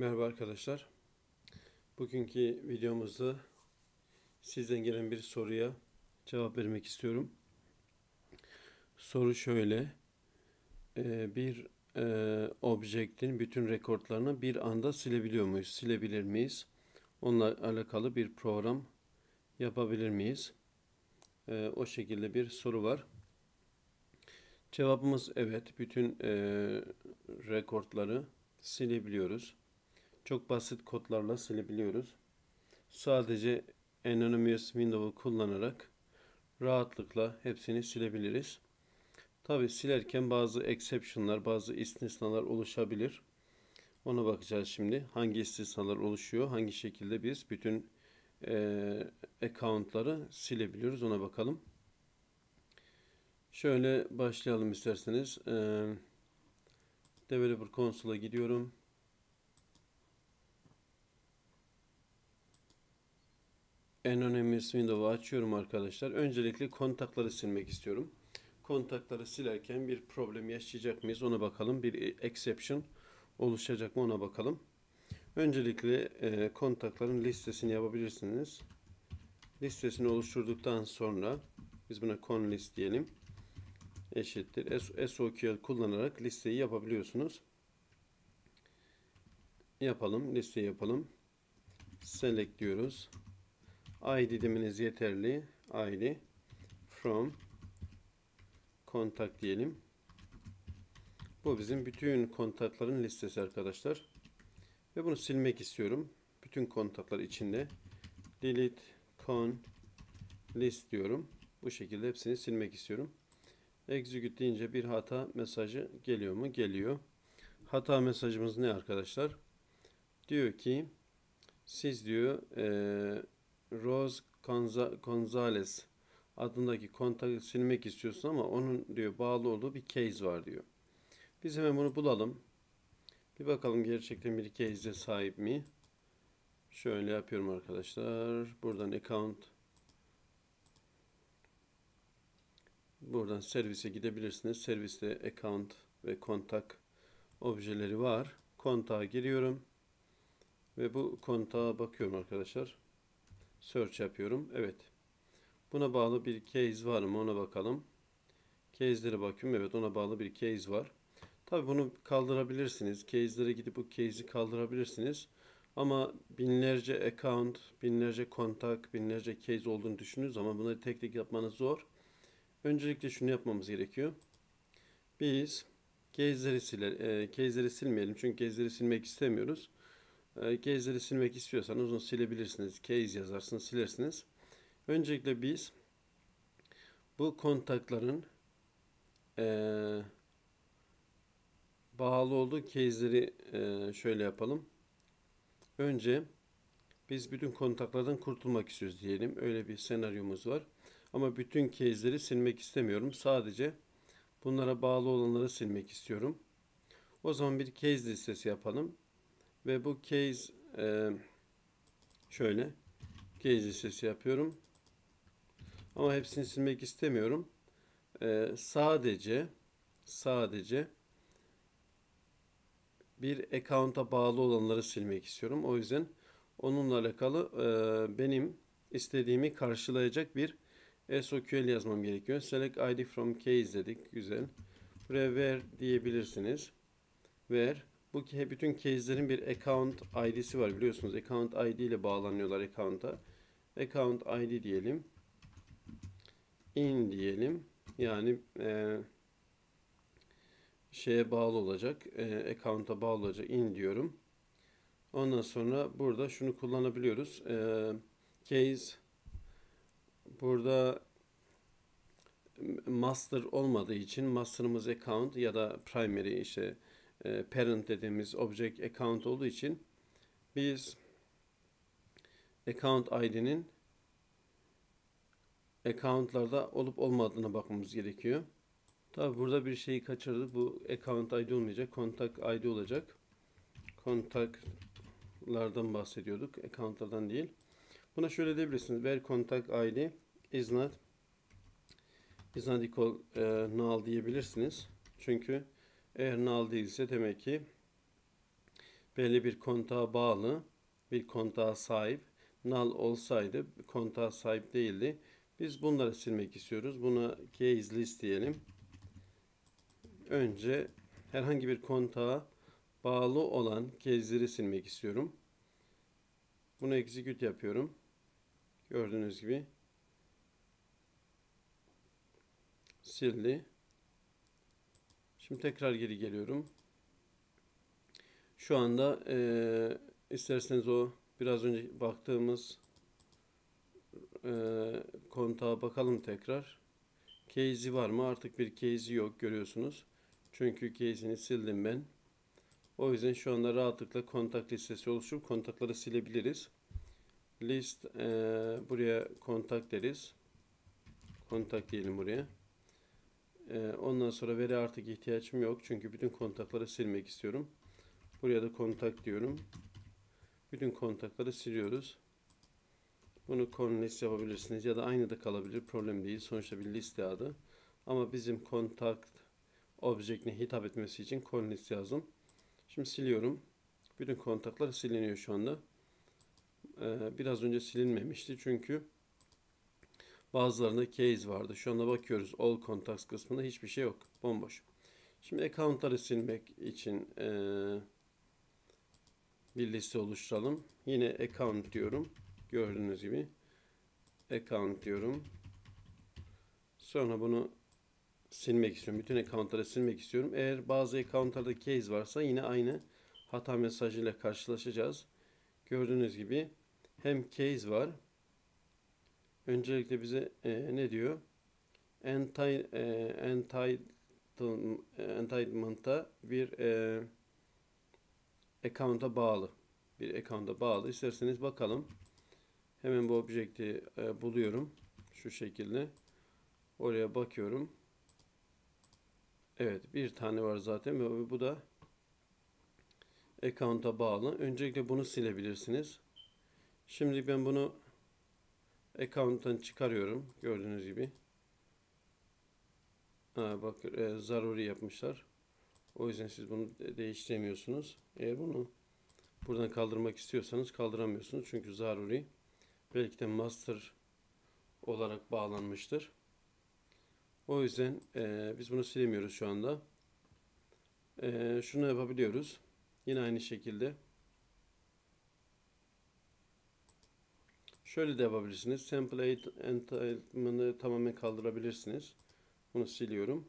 Merhaba arkadaşlar. Bugünkü videomuzda sizden gelen bir soruya cevap vermek istiyorum. Soru şöyle. Ee, bir e, objektin bütün rekortlarını bir anda silebiliyor muyuz? Silebilir miyiz? Onunla alakalı bir program yapabilir miyiz? Ee, o şekilde bir soru var. Cevabımız evet. Bütün e, rekortları silebiliyoruz. Çok basit kodlarla silebiliyoruz. Sadece Anonymous Window'u kullanarak rahatlıkla hepsini silebiliriz. Tabi silerken bazı exception'lar, bazı istisnalar oluşabilir. Ona bakacağız şimdi. Hangi istisnalar oluşuyor, hangi şekilde biz bütün e, account'ları silebiliyoruz ona bakalım. Şöyle başlayalım isterseniz. E, Developer Console'a gidiyorum. Anonymous Window'u açıyorum arkadaşlar. Öncelikle kontakları silmek istiyorum. Kontakları silerken bir problem yaşayacak mıyız ona bakalım. Bir exception oluşacak mı ona bakalım. Öncelikle e, kontakların listesini yapabilirsiniz. Listesini oluşturduktan sonra biz buna conlist diyelim. Eşittir. SOQL kullanarak listeyi yapabiliyorsunuz. Yapalım. Listeyi yapalım. Select diyoruz. ID demeniz yeterli. ID from kontak diyelim. Bu bizim bütün kontakların listesi arkadaşlar. Ve bunu silmek istiyorum. Bütün kontaklar içinde. Delete con list diyorum. Bu şekilde hepsini silmek istiyorum. Execute deyince bir hata mesajı geliyor mu? Geliyor. Hata mesajımız ne arkadaşlar? Diyor ki siz diyor eee Rose Gonzalez adındaki kontağı silmek istiyorsun ama onun diyor bağlı olduğu bir case var diyor. Biz hemen bunu bulalım. Bir bakalım gerçekten bir case'e sahip mi? Şöyle yapıyorum arkadaşlar. Buradan account Buradan servise gidebilirsiniz. Serviste account ve kontak objeleri var. Kontağa giriyorum. Ve bu kontağa bakıyorum arkadaşlar search yapıyorum. Evet. Buna bağlı bir case var mı ona bakalım. Case'lere bakıyorum. Evet ona bağlı bir case var. Tabi bunu kaldırabilirsiniz. Case'lere gidip bu case'i kaldırabilirsiniz. Ama binlerce account, binlerce kontak, binlerce case olduğunu düşündüğünüz zaman bunları tek tek yapmanız zor. Öncelikle şunu yapmamız gerekiyor. Biz case'leri siler, e, case'leri silmeyelim. Çünkü case'leri silmek istemiyoruz. E, case'leri silmek istiyorsanız onu silebilirsiniz. Case yazarsınız, silersiniz. Öncelikle biz bu kontakların e, bağlı olduğu case'leri e, şöyle yapalım. Önce biz bütün kontaklardan kurtulmak istiyoruz diyelim. Öyle bir senaryomuz var. Ama bütün case'leri silmek istemiyorum. Sadece bunlara bağlı olanları silmek istiyorum. O zaman bir case listesi yapalım. Ve bu case e, şöyle case listesi yapıyorum. Ama hepsini silmek istemiyorum. E, sadece sadece bir account'a bağlı olanları silmek istiyorum. O yüzden onunla alakalı e, benim istediğimi karşılayacak bir SOQL yazmam gerekiyor. Select ID from case dedik. Güzel. Buraya ver diyebilirsiniz. Ver. Bu bütün case'lerin bir account ID'si var biliyorsunuz. Account ID ile bağlanıyorlar account'a. Account ID diyelim. In diyelim. Yani e, şeye bağlı olacak. E, account'a bağlı olacak. In diyorum. Ondan sonra burada şunu kullanabiliyoruz. E, case burada master olmadığı için master'ımız account ya da primary işte e, parent dediğimiz object account olduğu için biz account id'nin accountlarda olup olmadığına bakmamız gerekiyor. Tabi burada bir şeyi kaçırdık. Bu account ID olmayacak. Kontak ID olacak. Kontaklardan bahsediyorduk. Accountlardan değil. Buna şöyle diyebilirsiniz. Where contact ID is not is not equal e, null diyebilirsiniz. Çünkü eğer null değilse demek ki belli bir kontağa bağlı, bir kontağa sahip. Null olsaydı kontağa sahip değildi. Biz bunları silmek istiyoruz. Buna case list diyelim. Önce herhangi bir kontağa bağlı olan case'leri silmek istiyorum. Bunu execute yapıyorum. Gördüğünüz gibi sildi. Şimdi tekrar geri geliyorum. Şu anda e, isterseniz o biraz önce baktığımız e, kontağa bakalım tekrar. Case'i var mı? Artık bir case'i yok görüyorsunuz. Çünkü case'ini sildim ben. O yüzden şu anda rahatlıkla kontak listesi oluşturup kontakları silebiliriz. List e, buraya kontak deriz. Kontak diyelim buraya. E, ondan sonra veri artık ihtiyacım yok. Çünkü bütün kontakları silmek istiyorum. Buraya da kontak diyorum. Bütün kontakları siliyoruz. Bunu con list yapabilirsiniz ya da aynı da kalabilir. Problem değil. Sonuçta bir liste adı. Ama bizim kontakt objekine hitap etmesi için con list yazdım. Şimdi siliyorum. Bütün kontaklar siliniyor şu anda. Ee, biraz önce silinmemişti çünkü bazılarında case vardı. Şu anda bakıyoruz all contacts kısmında hiçbir şey yok. Bomboş. Şimdi accountları silmek için ee, bir liste oluşturalım. Yine account diyorum. Gördüğünüz gibi account diyorum. Sonra bunu silmek istiyorum. Bütün accountları silmek istiyorum. Eğer bazı accountlarda case varsa yine aynı hata mesajıyla karşılaşacağız. Gördüğünüz gibi hem case var. Öncelikle bize e, ne diyor? Enti, e, entitlement'a bir e, account'a bağlı. Bir account'a bağlı. İsterseniz bakalım. Hemen bu objekti e, buluyorum. Şu şekilde. Oraya bakıyorum. Evet bir tane var zaten ve bu da account'a bağlı. Öncelikle bunu silebilirsiniz. Şimdi ben bunu account'tan çıkarıyorum. Gördüğünüz gibi. Ha, bak e, zaruri yapmışlar. O yüzden siz bunu değiştiremiyorsunuz. Eğer bunu buradan kaldırmak istiyorsanız kaldıramıyorsunuz. Çünkü zaruri. Belki de master olarak bağlanmıştır. O yüzden e, biz bunu silemiyoruz şu anda. E, şunu yapabiliyoruz. Yine aynı şekilde. Şöyle de yapabilirsiniz. Sample entitlement'ı tamamen kaldırabilirsiniz. Bunu siliyorum.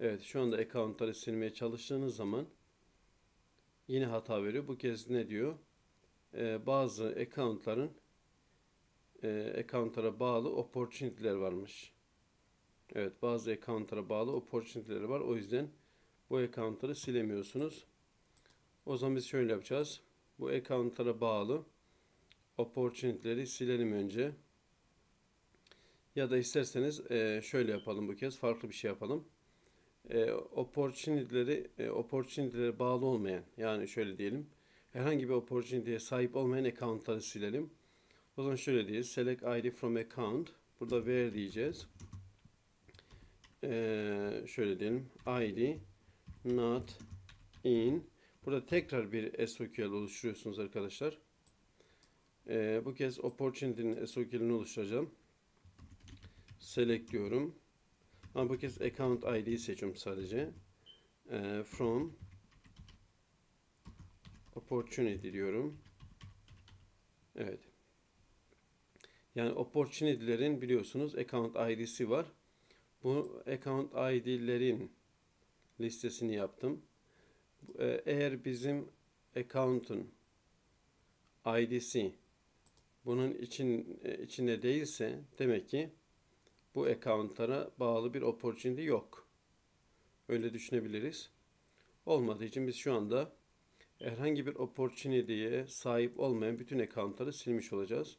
Evet şu anda account'ları silmeye çalıştığınız zaman yine hata veriyor. Bu kez ne diyor? Ee, bazı account'ların e, account'lara bağlı opportunity'ler varmış. Evet bazı account'lara bağlı opportunity'leri var. O yüzden bu account'ları silemiyorsunuz. O zaman biz şöyle yapacağız. Bu account'lara bağlı opportunity'leri silelim önce. Ya da isterseniz e, şöyle yapalım bu kez. Farklı bir şey yapalım. E, opportunity'leri e, opportunity'lere bağlı olmayan yani şöyle diyelim. Herhangi bir opportunity'ye sahip olmayan account'ları silelim. O zaman şöyle diyeceğiz. Select ID from account. Burada where diyeceğiz. Şöyle diyelim. ID not in. Burada tekrar bir SOQL oluşturuyorsunuz arkadaşlar. Ee, bu kez opportunity'nin SOQL'ini oluşturacağım. Select diyorum. Ama bu kez account ID'yi seçiyorum sadece. Ee, from opportunity diyorum. Evet. Yani opportunity'lerin biliyorsunuz account ID'si var. Bu account ID'lerin listesini yaptım. E, eğer bizim account'un ID'si bunun için e, içinde değilse demek ki bu account'lara bağlı bir opportunity yok. Öyle düşünebiliriz. Olmadığı için biz şu anda herhangi bir opportunity'ye sahip olmayan bütün account'ları silmiş olacağız.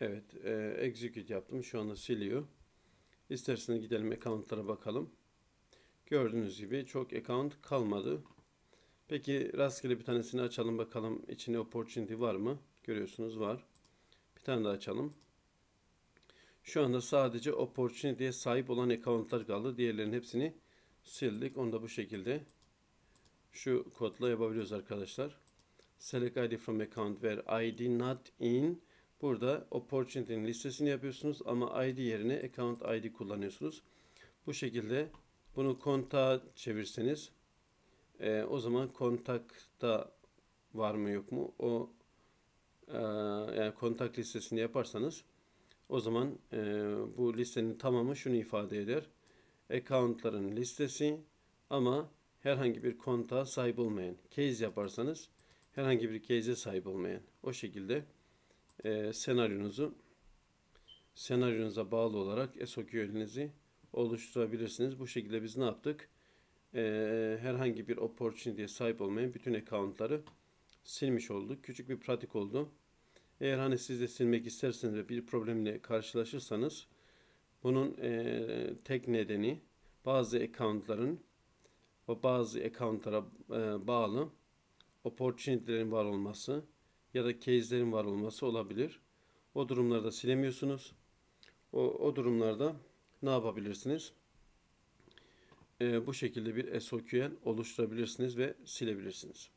Evet, e, execute yaptım. Şu anda siliyor. İsterseniz gidelim account'lara bakalım. Gördüğünüz gibi çok account kalmadı. Peki rastgele bir tanesini açalım bakalım içinde opportunity var mı? Görüyorsunuz var. Bir tane daha açalım. Şu anda sadece opportunity'ye sahip olan account'lar kaldı. Diğerlerinin hepsini sildik. Onu da bu şekilde şu kodla yapabiliyoruz arkadaşlar. Select ID from account where ID not in. Burada opportunity'nin listesini yapıyorsunuz ama ID yerine account ID kullanıyorsunuz. Bu şekilde bunu kontağa çevirseniz e, o zaman kontakta var mı yok mu o yani kontak listesini yaparsanız o zaman e, bu listenin tamamı şunu ifade eder. Accountların listesi ama herhangi bir kontağa sahip olmayan. Case yaparsanız herhangi bir case'e sahip olmayan. O şekilde e, senaryonuzu senaryonuza bağlı olarak SQL'inizi oluşturabilirsiniz. Bu şekilde biz ne yaptık? E, herhangi bir opportunity'ye sahip olmayan bütün account'ları silmiş olduk. Küçük bir pratik oldu. Eğer hani siz de silmek isterseniz ve bir problemle karşılaşırsanız bunun e, tek nedeni bazı account'ların ve bazı account'lara e, bağlı opportunity'lerin var olması ya da case'lerin var olması olabilir. O durumlarda silemiyorsunuz. O, o durumlarda ne yapabilirsiniz? E, bu şekilde bir SOQL oluşturabilirsiniz ve silebilirsiniz.